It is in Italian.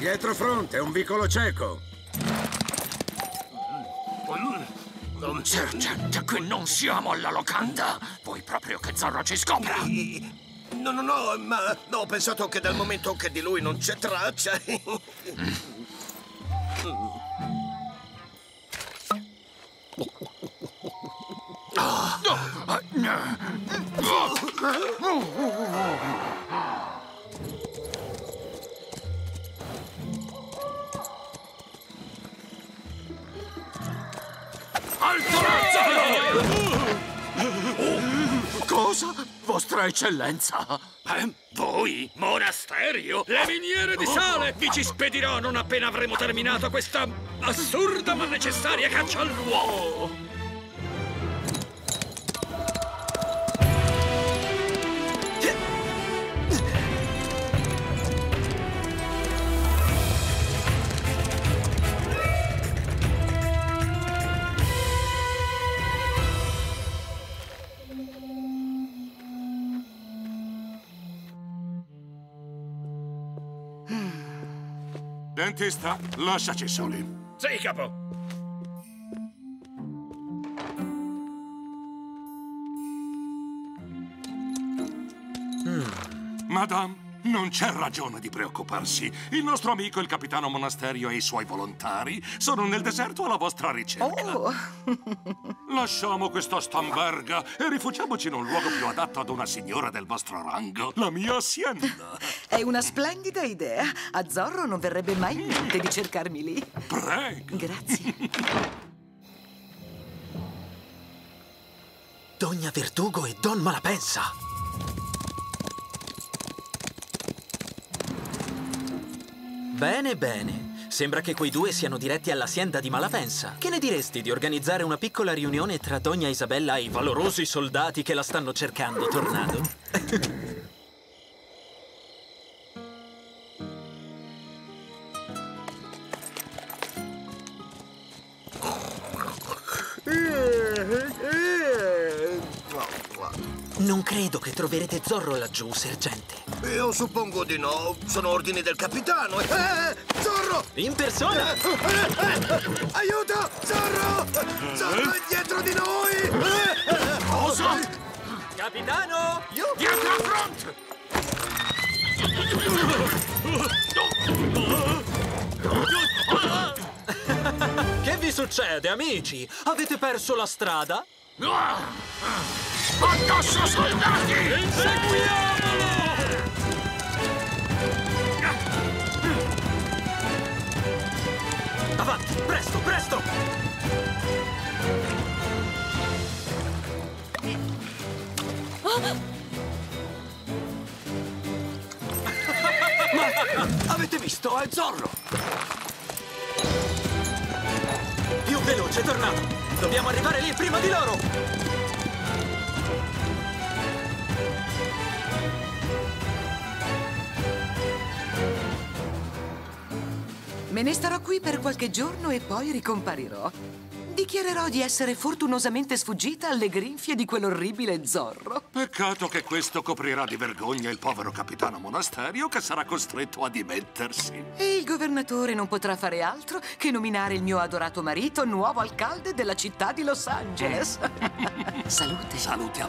Dietro fronte, un vicolo cieco. Sergente, qui non siamo alla locanda. Vuoi proprio che Zorro ci scopra? No, no, no, ma ho pensato che dal momento che di lui non c'è traccia... Cosa? Vostra eccellenza? Eh? Voi? Monasterio? Le miniere di sale? Vi ci spedirò non appena avremo terminato questa assurda ma necessaria caccia all'uomo! Dentista, lasciaci soli. Sì, capo! Madame, non c'è ragione di preoccuparsi. Il nostro amico, il capitano Monasterio e i suoi volontari sono nel deserto alla vostra ricerca. Oh, Lasciamo questa stamberga e rifugiamoci in un luogo più adatto ad una signora del vostro rango, la mia hacienda. è una splendida idea. A Zorro non verrebbe mai in mente di cercarmi lì. Prego. Grazie. Dogna Verdugo e Don Malapensa. Bene, bene. Sembra che quei due siano diretti all'azienda di Malapensa. Che ne diresti di organizzare una piccola riunione tra Dogna Isabella e i valorosi soldati che la stanno cercando, Tornado? Non credo che troverete Zorro laggiù, sergente. Io suppongo di no. Sono ordini del capitano. Eh, Zorro! In persona! Eh, eh, aiuto! Zorro! Zorro è dietro di noi! Eh, Cosa? Capitano! Dietro fronte! Che vi succede, amici? Avete perso la strada? Addosso soldati! Avanti, presto, presto! Ma avete visto? È Zorro! Più veloce, Tornado! Dobbiamo arrivare lì prima di loro! Me ne starò qui per qualche giorno e poi ricomparirò. Dichiarerò di essere fortunosamente sfuggita alle grinfie di quell'orribile Zorro. Peccato che questo coprirà di vergogna il povero capitano Monasterio che sarà costretto a dimettersi. E il governatore non potrà fare altro che nominare il mio adorato marito nuovo alcalde della città di Los Angeles. Salute. Salute a